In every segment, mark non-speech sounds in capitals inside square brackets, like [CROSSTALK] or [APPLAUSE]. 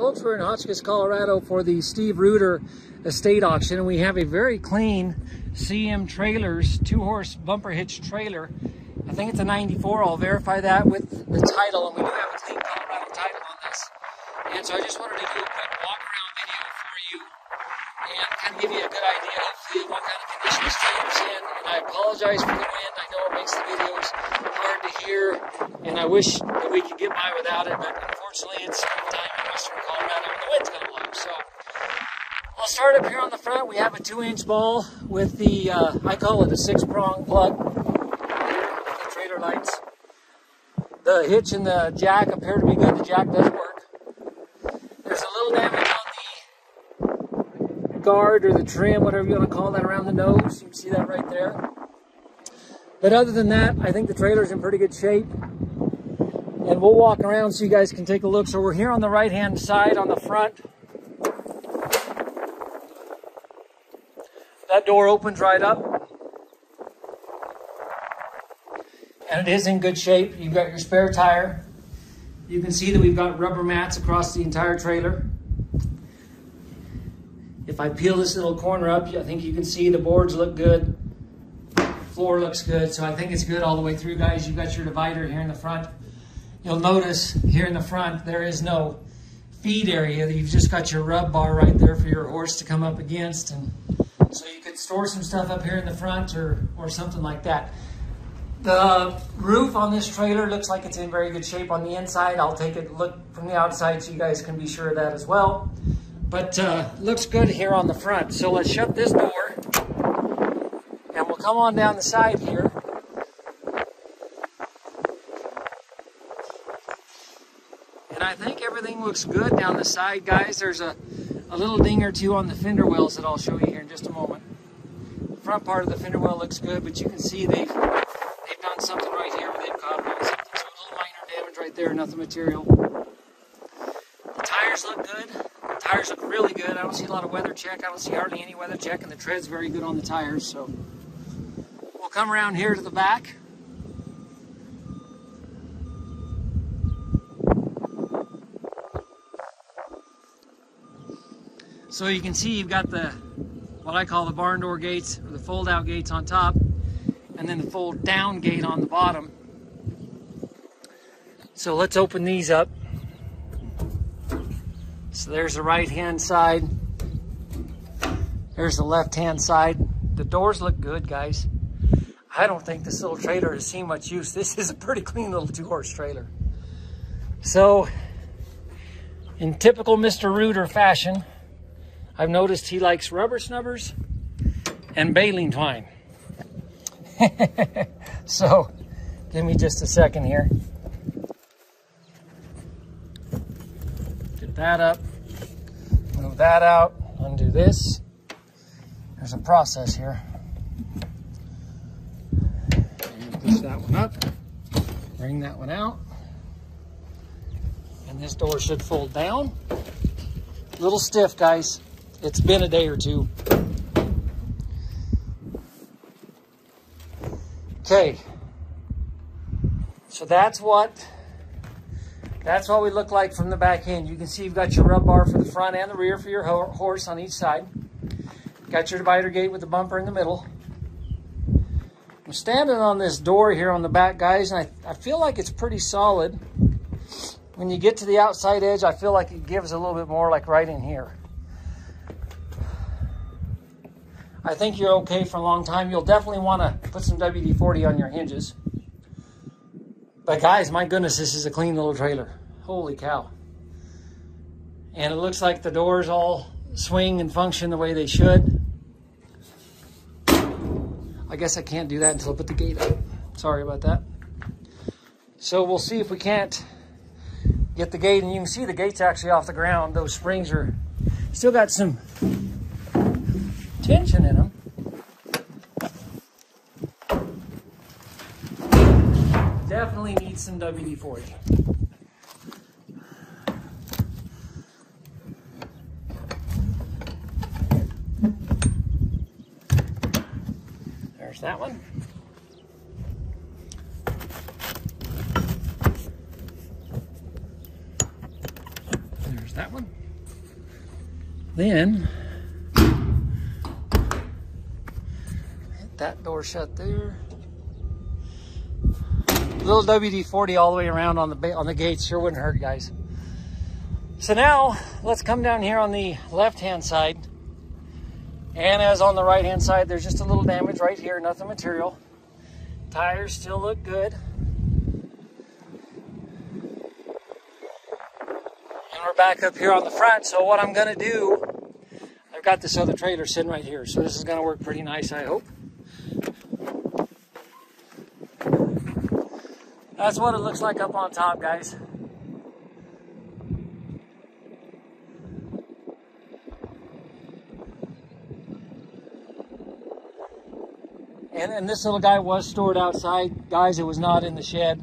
Folks, we're in Hotchkiss, Colorado for the Steve Reuter estate auction, and we have a very clean CM Trailers two-horse bumper hitch trailer. I think it's a 94. I'll verify that with the title, and we do have a clean Colorado title on this. And so I just wanted to do a quick walk-around video for you and kind of give you a good idea, hopefully, what kind of condition this in. And I apologize for the wind. And I wish that we could get by without it, but unfortunately, it's summertime in western Colorado, and the wind's going to blow. So I'll start up here on the front. We have a two-inch ball with the, uh, I call it a six-prong plug. The trailer lights. The hitch and the jack appear to be good. The jack does work. There's a little damage on the guard or the trim, whatever you want to call that, around the nose. You can see that right there. But other than that, I think the trailer's in pretty good shape. And we'll walk around so you guys can take a look. So we're here on the right-hand side on the front. That door opens right up. And it is in good shape. You've got your spare tire. You can see that we've got rubber mats across the entire trailer. If I peel this little corner up, I think you can see the boards look good. Floor looks good, so I think it's good all the way through, guys. You've got your divider here in the front. You'll notice here in the front, there is no feed area. You've just got your rub bar right there for your horse to come up against. And so you could store some stuff up here in the front or, or something like that. The roof on this trailer looks like it's in very good shape on the inside. I'll take a look from the outside so you guys can be sure of that as well. But uh, looks good here on the front. So let's shut this door and we'll come on down the side here. And I think everything looks good down the side, guys. There's a, a little ding or two on the fender wells that I'll show you here in just a moment. The front part of the fender well looks good, but you can see they've, they've done something right here where they've cauterized something. So a little minor damage right there, nothing material. The tires look good. The tires look really good. I don't see a lot of weather check. I don't see hardly any weather check, and the tread's very good on the tires. So we'll come around here to the back. So you can see you've got the, what I call the barn door gates, or the fold out gates on top, and then the fold down gate on the bottom. So let's open these up. So there's the right hand side. There's the left hand side. The doors look good, guys. I don't think this little trailer has seen much use. This is a pretty clean little two horse trailer. So, in typical Mr. Reuter fashion, I've noticed he likes rubber snubbers and baling twine. [LAUGHS] so, give me just a second here. Get that up, move that out, undo this. There's a process here. And push that one up, bring that one out. And this door should fold down. A little stiff, guys. It's been a day or two. Okay. So that's what that's what we look like from the back end. You can see you've got your rub bar for the front and the rear for your ho horse on each side. Got your divider gate with the bumper in the middle. I'm standing on this door here on the back, guys, and I, I feel like it's pretty solid. When you get to the outside edge, I feel like it gives a little bit more like right in here. I think you're okay for a long time. You'll definitely want to put some WD-40 on your hinges. But guys, my goodness, this is a clean little trailer. Holy cow. And it looks like the doors all swing and function the way they should. I guess I can't do that until I put the gate up. Sorry about that. So we'll see if we can't get the gate. And you can see the gate's actually off the ground. Those springs are still got some tension in them. Definitely need some WD-40. There's that one. There's that one. Then, that door shut there. Little WD-40 all the way around on the on the gates sure wouldn't hurt, guys. So now, let's come down here on the left-hand side. And as on the right-hand side, there's just a little damage right here, nothing material. Tires still look good. And we're back up here on the front. So what I'm gonna do, I've got this other trailer sitting right here. So this is gonna work pretty nice, I hope. That's what it looks like up on top, guys. And, and this little guy was stored outside. Guys, it was not in the shed.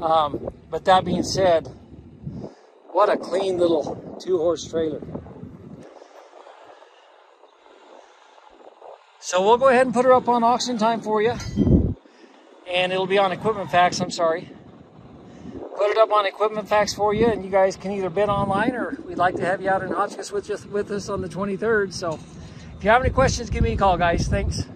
Um, but that being said, what a clean little two-horse trailer. So we'll go ahead and put her up on AuctionTime for you. And it'll be on Equipment Facts, I'm sorry. Put it up on Equipment Facts for you, and you guys can either bid online or we'd like to have you out in Hotchkiss with, with us on the 23rd. So if you have any questions, give me a call, guys. Thanks.